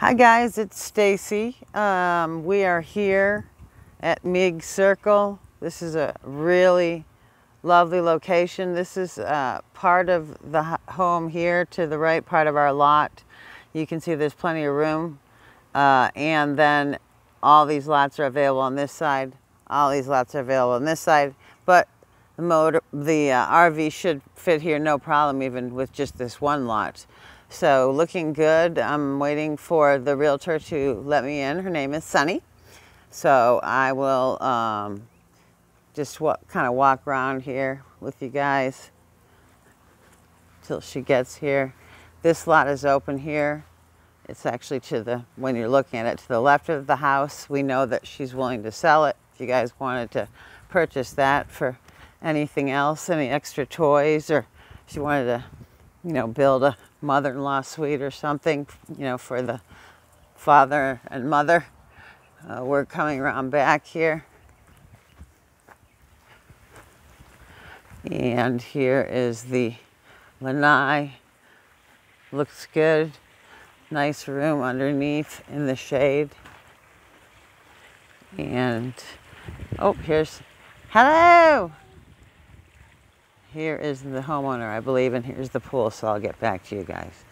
Hi guys, it's Stacy. Um, we are here at Mig Circle. This is a really lovely location. This is uh, part of the home here to the right part of our lot. You can see there's plenty of room. Uh, and then all these lots are available on this side. All these lots are available on this side. But the, motor, the uh, RV should fit here no problem even with just this one lot. So looking good. I'm waiting for the realtor to let me in. Her name is Sunny. So I will um, just kind of walk around here with you guys till she gets here. This lot is open here. It's actually to the, when you're looking at it, to the left of the house. We know that she's willing to sell it. If you guys wanted to purchase that for anything else, any extra toys, or she wanted to, you know, build a mother-in-law suite or something, you know, for the father and mother. Uh, we're coming around back here. And here is the lanai. Looks good. Nice room underneath in the shade. And, oh, here's, hello! Here is the homeowner, I believe, and here's the pool, so I'll get back to you guys.